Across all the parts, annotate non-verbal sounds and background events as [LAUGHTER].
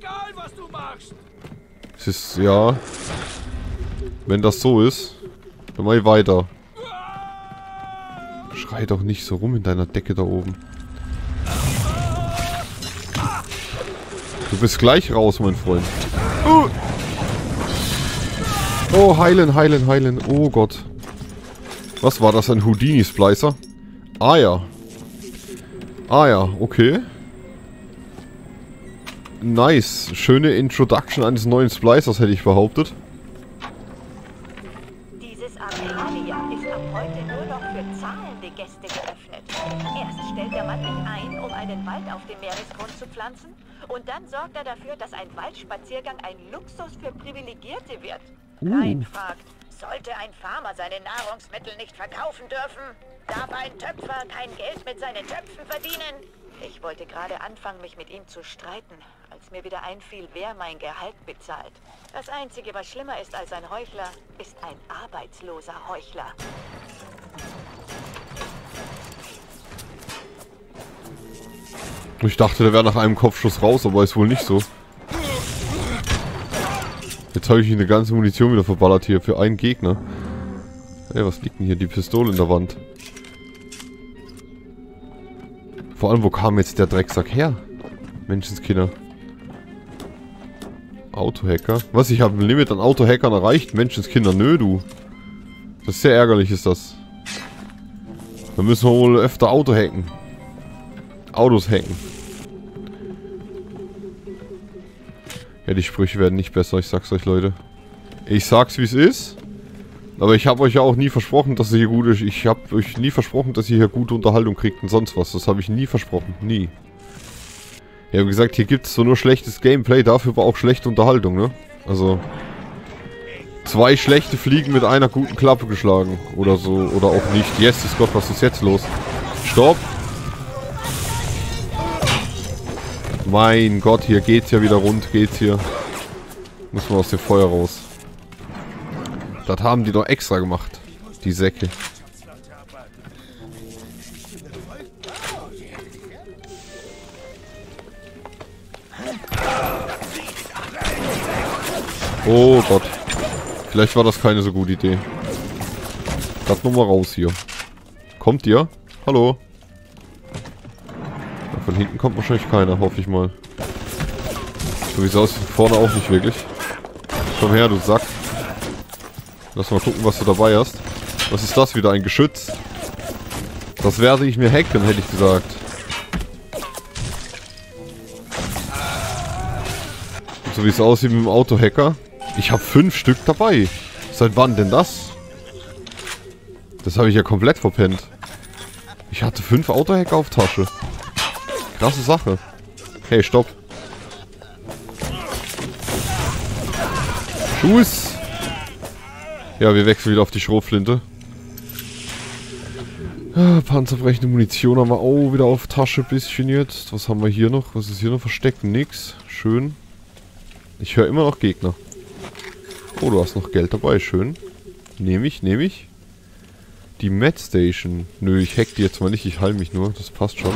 egal, was du machst. Es ist, ja. Wenn das so ist, dann mach ich weiter. Schrei doch nicht so rum in deiner Decke da oben. Du bist gleich raus, mein Freund. Uh. Oh, heilen, heilen, heilen. Oh Gott. Was war das, ein Houdini-Splicer? Ah ja. Ah ja, okay. Nice. Schöne Introduction eines neuen Splicers, hätte ich behauptet. Dieses Arcadia ist ab heute nur noch für zahlende Gäste geöffnet. Erst stellt der Mann mich ein, um einen Wald auf dem Meeresgrund zu pflanzen, und dann sorgt er dafür, dass ein Waldspaziergang ein Luxus für Privilegierte wird. Nein, fragt, sollte ein Farmer seine Nahrungsmittel nicht verkaufen dürfen? Darf ein Töpfer kein Geld mit seinen Töpfen verdienen? Ich wollte gerade anfangen, mich mit ihm zu streiten, als mir wieder einfiel, wer mein Gehalt bezahlt. Das Einzige, was schlimmer ist als ein Heuchler, ist ein arbeitsloser Heuchler. Ich dachte, der wäre nach einem Kopfschuss raus, aber ist wohl nicht so. Jetzt habe ich eine ganze Munition wieder verballert hier für einen Gegner. Ey, was liegt denn hier? Die Pistole in der Wand. Vor allem, wo kam jetzt der Drecksack her? Menschenskinder. Autohacker. Was, ich habe ein Limit an Autohackern erreicht? Menschenskinder, nö, du. Das ist sehr ärgerlich, ist das. Da müssen wir wohl öfter Auto hacken. Autos hacken. Ja, die Sprüche werden nicht besser, ich sag's euch, Leute. Ich sag's, wie es ist. Aber ich habe euch ja auch nie versprochen, dass ihr hier gut ist. Ich habe euch nie versprochen, dass ihr hier gute Unterhaltung kriegt und sonst was. Das habe ich nie versprochen. Nie. Ja, wie gesagt, hier gibt es so nur schlechtes Gameplay. Dafür war auch schlechte Unterhaltung, ne? Also... Zwei schlechte Fliegen mit einer guten Klappe geschlagen. Oder so. Oder auch nicht. Yes, ist Gott, was ist jetzt los? Stopp! Mein Gott, hier geht's ja wieder rund, geht's hier. Muss man aus dem Feuer raus. Das haben die doch extra gemacht. Die Säcke. Oh Gott. Vielleicht war das keine so gute Idee. Das nur mal raus hier. Kommt ihr? Hallo? Von hinten kommt wahrscheinlich keiner, hoffe ich mal. So wie es aussieht, vorne auch nicht wirklich. Komm her, du Sack. Lass mal gucken, was du dabei hast. Was ist das wieder? Ein Geschütz? Das werde ich mir hacken, hätte ich gesagt. So wie es aussieht mit dem Autohacker. Ich habe fünf Stück dabei. Seit wann denn das? Das habe ich ja komplett verpennt. Ich hatte fünf Autohacker auf Tasche. Krasse Sache. Hey, stopp. Schuss. Ja, wir wechseln wieder auf die Schrotflinte. Ah, panzerbrechende Munition haben wir auch wieder auf Tasche bisschen jetzt. Was haben wir hier noch? Was ist hier noch versteckt? Nix. Schön. Ich höre immer noch Gegner. Oh, du hast noch Geld dabei. Schön. Nehme ich, nehme ich. Die Med Station. Nö, ich hack die jetzt mal nicht. Ich heil mich nur. Das passt schon.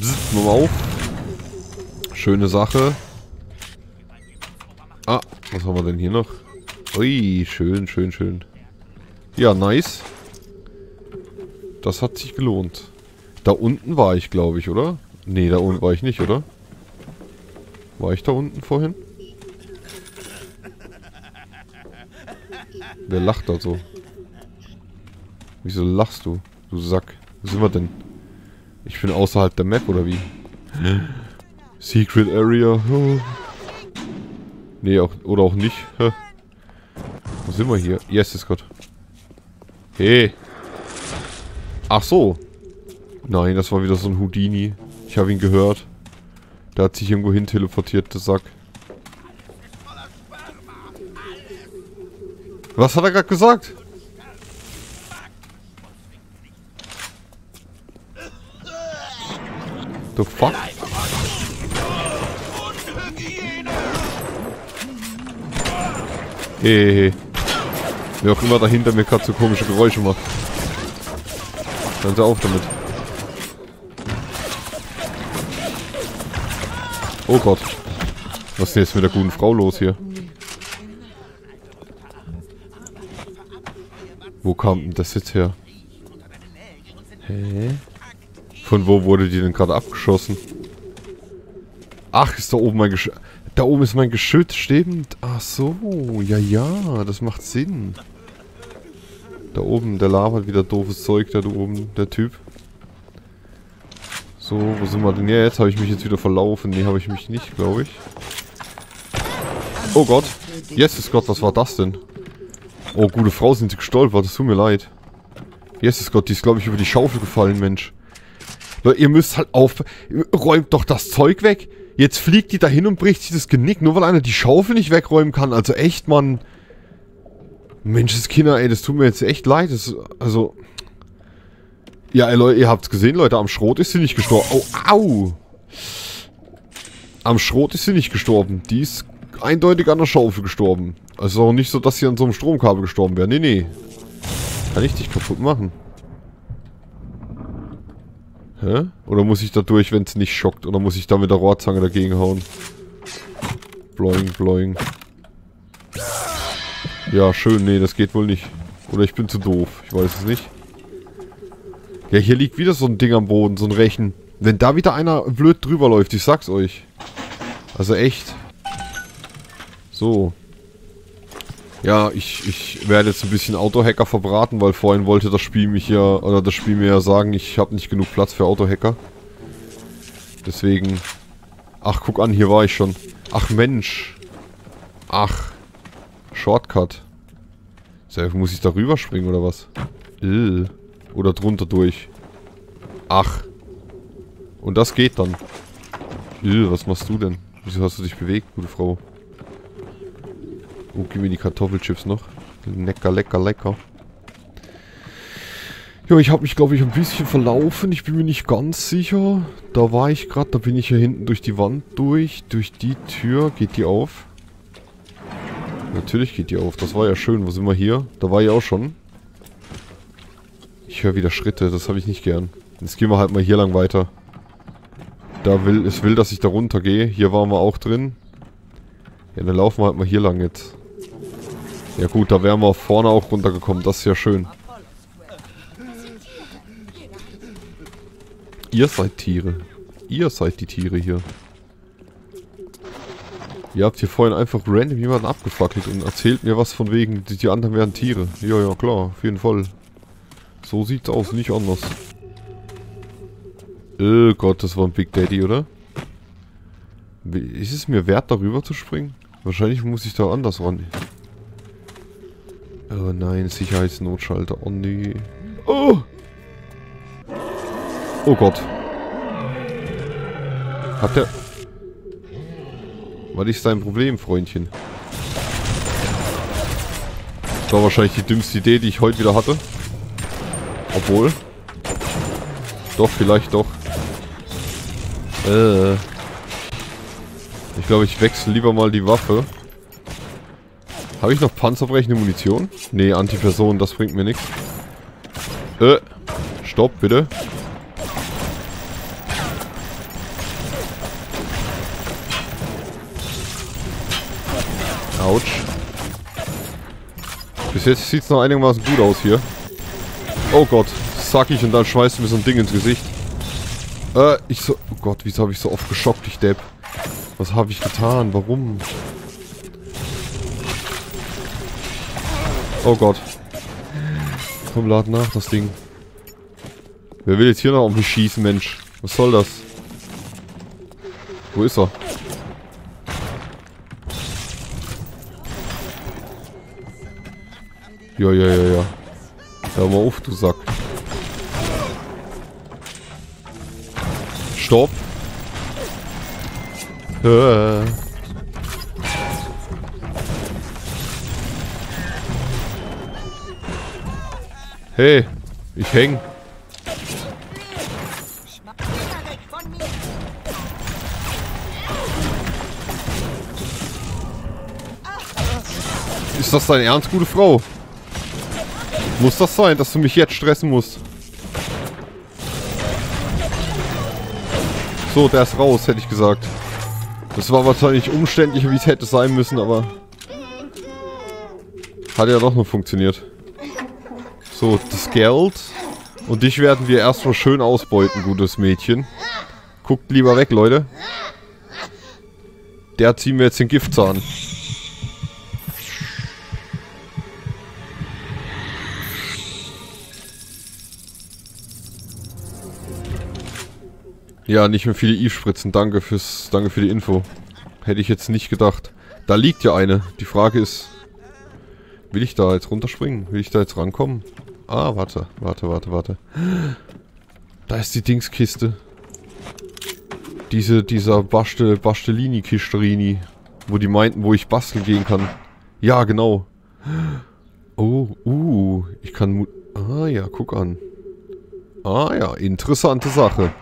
Bzzzt, mal auf. Schöne Sache. Ah, was haben wir denn hier noch? Ui, schön, schön, schön. Ja, nice. Das hat sich gelohnt. Da unten war ich, glaube ich, oder? Nee, da unten war ich nicht, oder? War ich da unten vorhin? Wer lacht da so? Wieso lachst du, du Sack? Wo sind wir denn? Ich bin außerhalb der Map, oder wie? Secret Area. Nee, auch, oder auch nicht. Wo sind wir hier? Yes, ist Gott. Hey. Ach so. Nein, das war wieder so ein Houdini. Ich habe ihn gehört. Der hat sich irgendwo hin teleportiert, der Sack. Was hat er gerade gesagt? The fuck? Hehehe. Wer auch immer dahinter mir gerade so komische Geräusche macht. Sie auf damit. Oh Gott. Was ist denn jetzt mit der guten Frau los hier? Wo kam denn das jetzt her? Hä? Von wo wurde die denn gerade abgeschossen? Ach, ist da oben mein Geschütz. Da oben ist mein Geschütz, stimmt. Ach so, ja, ja, das macht Sinn. Da oben, der labert wieder doofes Zeug, da oben, der Typ. So, wo sind wir denn jetzt? Habe ich mich jetzt wieder verlaufen? Nee, habe ich mich nicht, glaube ich. Oh Gott. Jesus Gott, was war das denn? Oh, gute Frau, sind sie gestolpert. Das tut mir leid. Jesus Gott, die ist, glaube ich, über die Schaufel gefallen, Mensch. Leute, ihr müsst halt auf... Räumt doch das Zeug weg. Jetzt fliegt die dahin und bricht sich das Genick, nur weil einer die Schaufel nicht wegräumen kann. Also echt, Mann. Menschenskinder, ey, das tut mir jetzt echt leid. Das, also... Ja, ey, Leute, ihr habt's gesehen, Leute. Am Schrot ist sie nicht gestorben. Oh, au! Am Schrot ist sie nicht gestorben. Die ist eindeutig an der Schaufel gestorben. Also auch nicht so, dass sie an so einem Stromkabel gestorben wäre. Nee, nee. Kann ich dich kaputt machen? Hä? Oder muss ich da durch, wenn es nicht schockt? Oder muss ich da mit der Rohrzange dagegen hauen? Blowing, blowing. Ja, schön. Nee, das geht wohl nicht. Oder ich bin zu doof. Ich weiß es nicht. Ja, hier liegt wieder so ein Ding am Boden, so ein Rechen. Wenn da wieder einer blöd drüber läuft, ich sag's euch. Also echt. So. Ja, ich, ich werde jetzt ein bisschen Autohacker verbraten, weil vorhin wollte das Spiel mich ja, oder das Spiel mir ja sagen, ich habe nicht genug Platz für Autohacker. Deswegen... Ach, guck an, hier war ich schon. Ach, Mensch. Ach. Shortcut. So, muss ich da rüberspringen oder was? Ill. Oder drunter durch. Ach. Und das geht dann. Ill, was machst du denn? Wieso hast du dich bewegt, gute Frau? Oh, gib mir die Kartoffelchips noch. Lecker, lecker, lecker. Ja, ich habe mich, glaube ich, ein bisschen verlaufen. Ich bin mir nicht ganz sicher. Da war ich gerade. Da bin ich hier hinten durch die Wand durch. Durch die Tür. Geht die auf? Natürlich geht die auf. Das war ja schön. Wo sind wir hier? Da war ich auch schon. Ich höre wieder Schritte. Das habe ich nicht gern. Jetzt gehen wir halt mal hier lang weiter. Da will, es will, dass ich da runter gehe. Hier waren wir auch drin. Ja, dann laufen wir halt mal hier lang jetzt. Ja gut, da wären wir vorne auch runtergekommen. Das ist ja schön. Ihr seid Tiere. Ihr seid die Tiere hier. Ihr habt hier vorhin einfach random jemanden abgefackelt und erzählt mir was von wegen, die, die anderen wären Tiere. Ja, ja, klar, auf jeden Fall. So sieht's aus, nicht anders. Oh Gott, das war ein Big Daddy, oder? Ist es mir wert, darüber zu springen? Wahrscheinlich muss ich da anders ran. Oh nein, Sicherheitsnotschalter. Oh nee. Oh! Oh Gott. Hat der... Was ist dein Problem, Freundchen? Das war wahrscheinlich die dümmste Idee, die ich heute wieder hatte. Obwohl. Doch, vielleicht doch. Äh. Ich glaube, ich wechsle lieber mal die Waffe. Habe ich noch panzerbrechende Munition? Nee, Antiperson, das bringt mir nichts. Äh, stopp, bitte. Autsch. Bis jetzt sieht es noch einigermaßen gut aus hier. Oh Gott, sag ich und dann schmeißt mir so ein Ding ins Gesicht. Äh, ich so... Oh Gott, wieso habe ich so oft geschockt, ich Depp. Was habe ich getan? Warum? Oh Gott. Komm, lad nach, das Ding. Wer will jetzt hier noch auf mich schießen, Mensch? Was soll das? Wo ist er? Ja, ja, ja, ja. Hör mal auf, du Sack. Stopp. Äh. Hey, ich häng. Ist das dein Ernst, gute Frau? Muss das sein, dass du mich jetzt stressen musst? So, der ist raus, hätte ich gesagt. Das war wahrscheinlich umständlicher, wie es hätte sein müssen, aber... Hat ja doch noch funktioniert. So, das Geld. Und dich werden wir erstmal schön ausbeuten, gutes Mädchen. Guckt lieber weg, Leute. Der ziehen wir jetzt den Giftzahn. Ja, nicht mehr viele I-Spritzen. Danke fürs, danke für die Info. Hätte ich jetzt nicht gedacht. Da liegt ja eine. Die Frage ist, will ich da jetzt runterspringen? Will ich da jetzt rankommen? Ah, warte, warte, warte, warte. Da ist die Dingskiste. Diese, dieser Bastel, Bastelini-Kisterini. Wo die meinten, wo ich basteln gehen kann. Ja, genau. Oh, uh, ich kann... Ah ja, guck an. Ah ja, interessante Sache.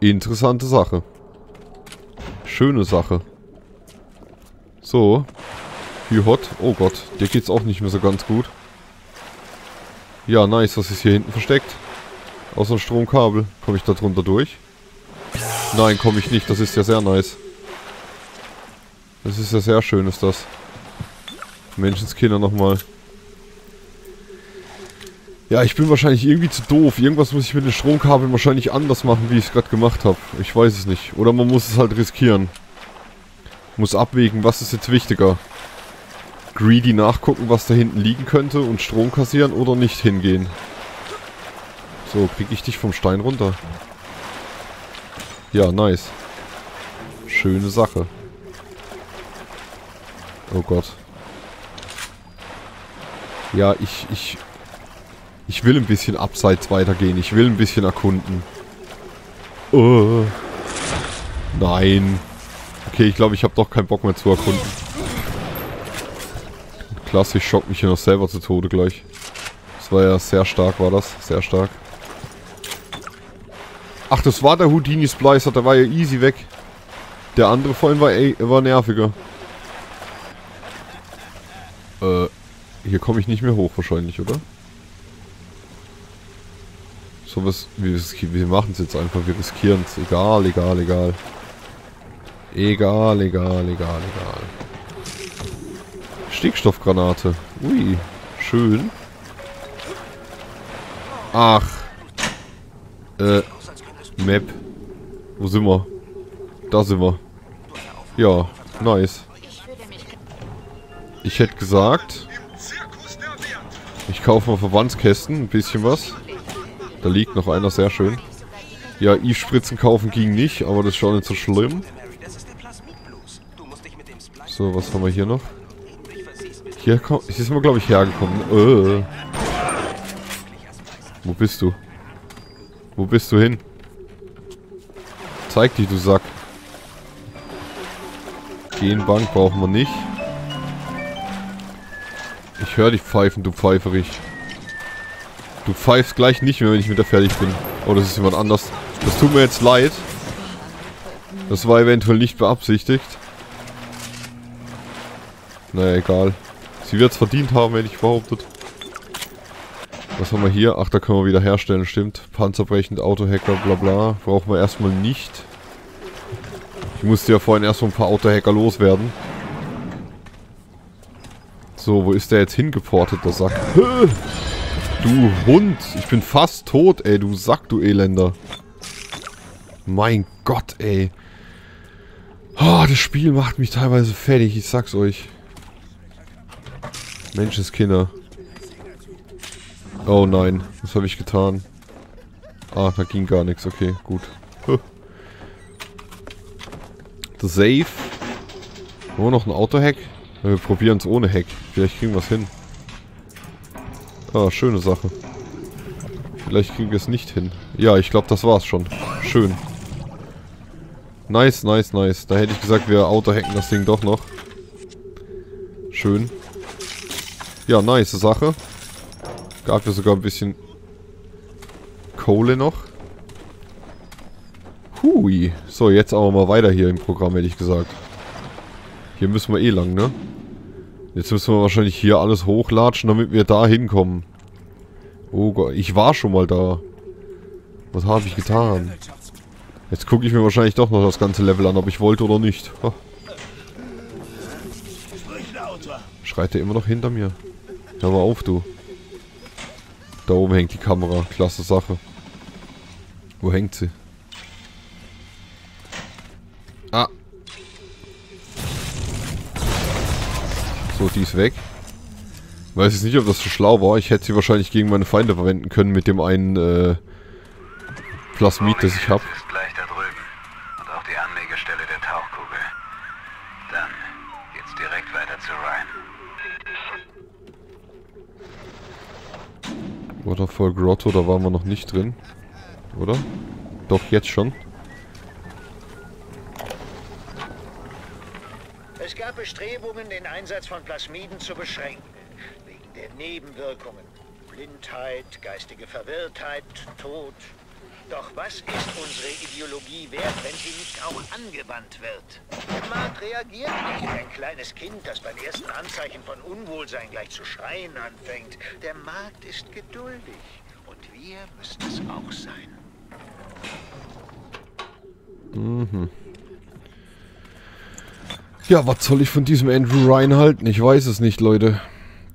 Interessante Sache. Schöne Sache. So. Hier hot. Oh Gott, dir geht's auch nicht mehr so ganz gut. Ja, nice. Was ist hier hinten versteckt? Außer ein Stromkabel. Komme ich da drunter durch? Nein, komme ich nicht. Das ist ja sehr nice. Das ist ja sehr schön, ist das. Menschenskinder nochmal. Ja, ich bin wahrscheinlich irgendwie zu doof. Irgendwas muss ich mit den Stromkabeln wahrscheinlich anders machen, wie ich es gerade gemacht habe. Ich weiß es nicht. Oder man muss es halt riskieren. Muss abwägen, was ist jetzt wichtiger. Greedy nachgucken, was da hinten liegen könnte und Strom kassieren oder nicht hingehen. So, kriege ich dich vom Stein runter. Ja, nice. Schöne Sache. Oh Gott. Ja, ich, ich ich will ein bisschen abseits weitergehen. Ich will ein bisschen erkunden. Oh. Nein. Okay, ich glaube, ich habe doch keinen Bock mehr zu erkunden. Klasse, ich schock mich hier noch selber zu Tode gleich. Das war ja sehr stark, war das. Sehr stark. Ach, das war der Houdini Splicer. Der war ja easy weg. Der andere vorhin war, war nerviger. Äh, hier komme ich nicht mehr hoch wahrscheinlich, oder? So was, wir, wir machen es jetzt einfach, wir riskieren es. Egal, egal, egal. Egal, egal, egal, egal. Stickstoffgranate. Ui, schön. Ach. Äh, Map. Wo sind wir? Da sind wir. Ja, nice. Ich hätte gesagt, ich kaufe mal Verbandskästen, ein bisschen was. Da liegt noch einer, sehr schön. Ja, I-Spritzen kaufen ging nicht, aber das ist schon nicht so schlimm. So, was haben wir hier noch? Hier, hier sind wir, glaube ich, hergekommen. Äh. Wo bist du? Wo bist du hin? Zeig dich, du Sack. Genbank brauchen wir nicht. Ich höre dich pfeifen, du Pfeiferich. Du pfeifst gleich nicht mehr, wenn ich mit der fertig bin. Oh, das ist jemand anders. Das tut mir jetzt leid. Das war eventuell nicht beabsichtigt. Naja, egal. Sie wird es verdient haben, hätte ich behauptet. Was haben wir hier? Ach, da können wir wieder herstellen, stimmt. Panzerbrechend, Autohacker, bla bla. Brauchen wir erstmal nicht. Ich musste ja vorhin erstmal ein paar Autohacker loswerden. So, wo ist der jetzt hingeportet, der Sack? Du Hund. Ich bin fast tot, ey. Du Sack, du Elender. Mein Gott, ey. Oh, das Spiel macht mich teilweise fertig. Ich sag's euch. Menschenskinder. Oh nein. Was habe ich getan? Ah, da ging gar nichts. Okay, gut. [LAUGHS] The Safe. Nur noch ein Autohack? Wir probieren es ohne Hack. Vielleicht kriegen wir es hin. Ah, schöne Sache. Vielleicht kriegen wir es nicht hin. Ja, ich glaube, das war's schon. Schön. Nice, nice, nice. Da hätte ich gesagt, wir autohacken das Ding doch noch. Schön. Ja, nice Sache. Gab ja sogar ein bisschen Kohle noch. Hui. So, jetzt aber mal weiter hier im Programm, hätte ich gesagt. Hier müssen wir eh lang, ne? Jetzt müssen wir wahrscheinlich hier alles hochlatschen, damit wir da hinkommen. Oh Gott, ich war schon mal da. Was habe ich getan? Jetzt gucke ich mir wahrscheinlich doch noch das ganze Level an, ob ich wollte oder nicht. Schreit er immer noch hinter mir. Hör mal auf, du. Da oben hängt die Kamera. Klasse Sache. Wo hängt sie? Ah. So, die ist weg. Weiß jetzt nicht, ob das so schlau war. Ich hätte sie wahrscheinlich gegen meine Feinde verwenden können mit dem einen äh, Plasmid, das ich habe. ist gleich da drüben. Und auch die Anlegestelle der Tauchkugel. Dann geht's direkt weiter zu Ryan. Waterfall Grotto, da waren wir noch nicht drin. Oder? Doch, jetzt schon. Es gab Bestrebungen, den Einsatz von Plasmiden zu beschränken. Wegen der Nebenwirkungen. Blindheit, geistige Verwirrtheit, Tod. Doch was ist unsere Ideologie wert, wenn sie nicht auch angewandt wird? Der Markt reagiert nicht wie ein kleines Kind, das beim ersten Anzeichen von Unwohlsein gleich zu schreien anfängt. Der Markt ist geduldig. Und wir müssen es auch sein. Ja, was soll ich von diesem Andrew Ryan halten? Ich weiß es nicht, Leute.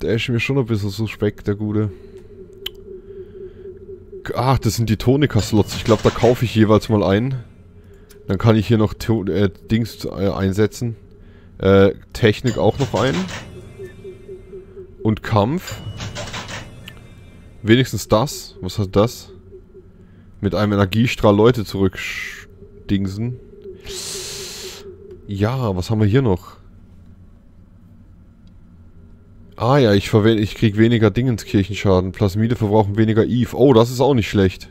Der ist mir schon ein bisschen suspekt, der Gute. Ach, das sind die Tonika-Slots. Ich glaube, da kaufe ich jeweils mal ein. Dann kann ich hier noch to äh, Dings äh, einsetzen. Äh, Technik auch noch ein. Und Kampf. Wenigstens das. Was hat das? Mit einem Energiestrahl Leute zurückdingsen. Ja, was haben wir hier noch? Ah ja, ich ich krieg weniger Dingenskirchenschaden. Plasmide verbrauchen weniger Eve. Oh, das ist auch nicht schlecht.